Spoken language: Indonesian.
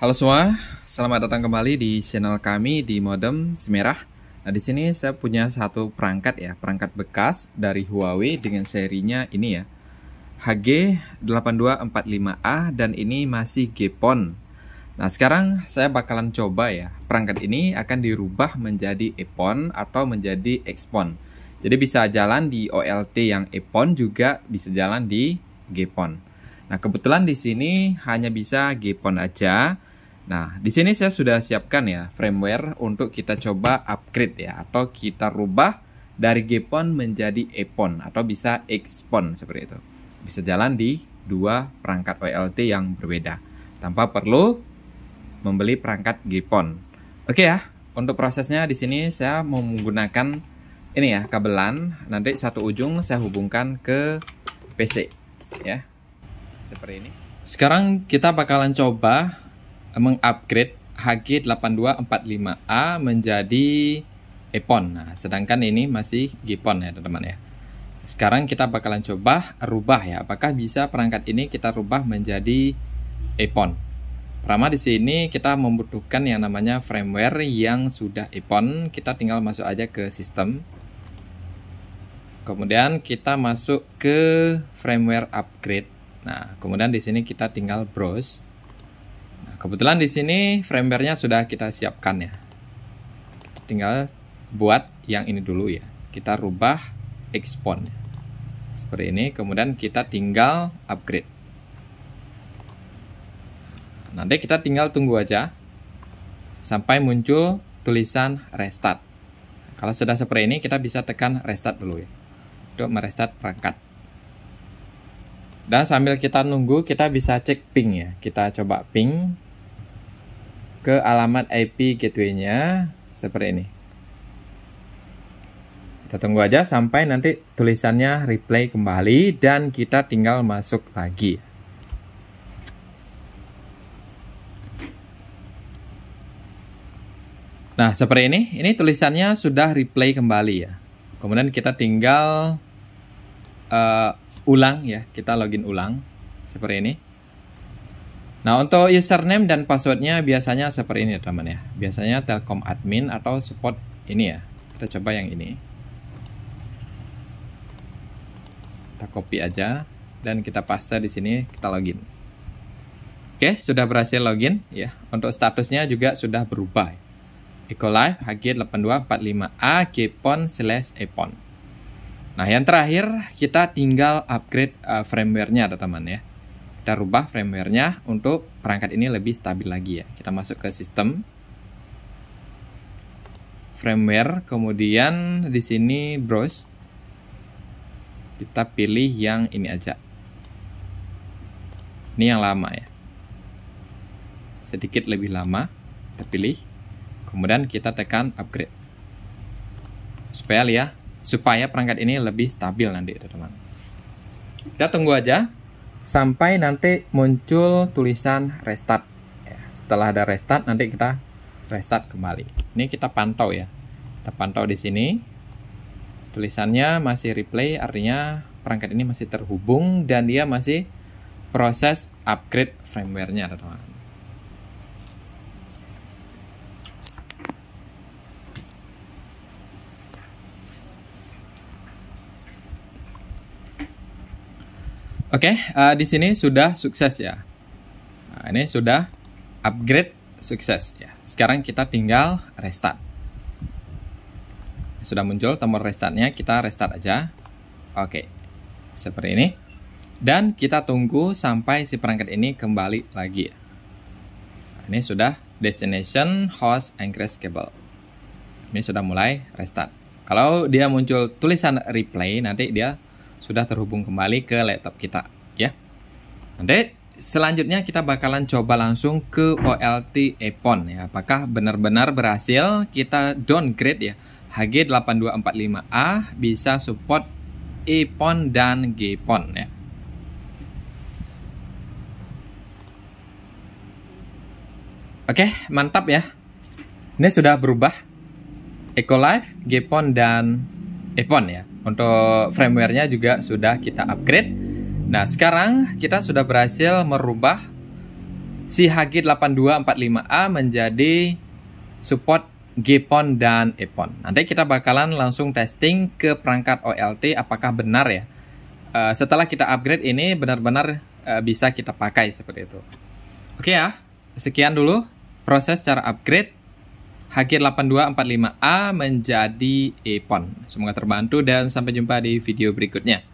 Halo semua, selamat datang kembali di channel kami di Modem Semerah. Nah, di sini saya punya satu perangkat ya, perangkat bekas dari Huawei dengan serinya ini ya. HG8245A dan ini masih GPON. Nah, sekarang saya bakalan coba ya. Perangkat ini akan dirubah menjadi EPON atau menjadi EXPON. Jadi bisa jalan di OLT yang EPON juga bisa jalan di GPON. Nah, kebetulan di sini hanya bisa GPON aja. Nah, di sini saya sudah siapkan ya firmware untuk kita coba upgrade ya atau kita rubah dari GPON menjadi EPON atau bisa EXPON seperti itu. Bisa jalan di dua perangkat OLT yang berbeda tanpa perlu membeli perangkat GPON. Oke ya, untuk prosesnya di sini saya mau menggunakan ini ya kabelan nanti satu ujung saya hubungkan ke PC ya seperti ini sekarang kita bakalan coba mengupgrade HG8245A menjadi EPON nah sedangkan ini masih GPON ya teman-teman ya sekarang kita bakalan coba rubah ya apakah bisa perangkat ini kita rubah menjadi EPON Pertama di sini kita membutuhkan yang namanya firmware yang sudah EPON. Kita tinggal masuk aja ke sistem. Kemudian kita masuk ke firmware upgrade. Nah, kemudian di sini kita tinggal browse. Kebetulan di sini firmware-nya sudah kita siapkan ya. tinggal buat yang ini dulu ya. Kita rubah expon. Seperti ini, kemudian kita tinggal upgrade. Nanti kita tinggal tunggu aja sampai muncul tulisan restart. Kalau sudah seperti ini, kita bisa tekan restart dulu ya untuk merestart perangkat. Dan sambil kita nunggu, kita bisa cek ping ya. Kita coba ping ke alamat IP gateway-nya seperti ini. Kita tunggu aja sampai nanti tulisannya replay kembali dan kita tinggal masuk lagi. Nah, seperti ini. Ini tulisannya sudah replay kembali ya. Kemudian kita tinggal uh, ulang ya, kita login ulang seperti ini. Nah, untuk username dan passwordnya biasanya seperti ini teman ya. Biasanya Telkom admin atau support ini ya. Kita coba yang ini. Kita copy aja dan kita paste di sini, kita login. Oke, sudah berhasil login ya. Untuk statusnya juga sudah berubah. Ecolive HG8245A Gpon slash Epon. Nah, yang terakhir kita tinggal upgrade uh, firmware-nya, teman-teman ya. Kita rubah firmware-nya untuk perangkat ini lebih stabil lagi ya. Kita masuk ke sistem firmware, kemudian di sini browse. Kita pilih yang ini aja. Ini yang lama ya. Sedikit lebih lama. Kita pilih. Kemudian kita tekan upgrade. Supaya ya supaya perangkat ini lebih stabil nanti teman-teman. Kita tunggu aja sampai nanti muncul tulisan restart. Ya, setelah ada restart nanti kita restart kembali. Ini kita pantau ya. Kita pantau di sini. Tulisannya masih replay artinya perangkat ini masih terhubung dan dia masih proses upgrade firmware-nya teman-teman. Oke, okay, uh, eh, di sini sudah sukses ya. Nah, ini sudah upgrade sukses ya. Sekarang kita tinggal restart. Sudah muncul tombol restartnya, kita restart aja. Oke, okay. seperti ini. Dan kita tunggu sampai si perangkat ini kembali lagi. Nah, ini sudah destination host encrypt cable. Ini sudah mulai restart. Kalau dia muncul tulisan replay, nanti dia sudah terhubung kembali ke laptop kita ya. Nanti selanjutnya kita bakalan coba langsung ke OLT EPON ya. Apakah benar-benar berhasil kita downgrade ya. HG8245A bisa support EPON dan GPON ya. Oke, mantap ya. Ini sudah berubah. Ecolife, GPON dan EPON ya. Untuk firmware-nya juga sudah kita upgrade. Nah, sekarang kita sudah berhasil merubah si HG8245A menjadi support GPON dan EPON. Nanti kita bakalan langsung testing ke perangkat OLT apakah benar ya. Uh, setelah kita upgrade ini benar-benar uh, bisa kita pakai seperti itu. Oke ya, sekian dulu proses cara upgrade HG8245A menjadi EPON. Semoga terbantu dan sampai jumpa di video berikutnya.